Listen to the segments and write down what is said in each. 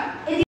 It.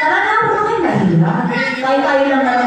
Talaga ako na kayo nahila. Kaya-kaya lang na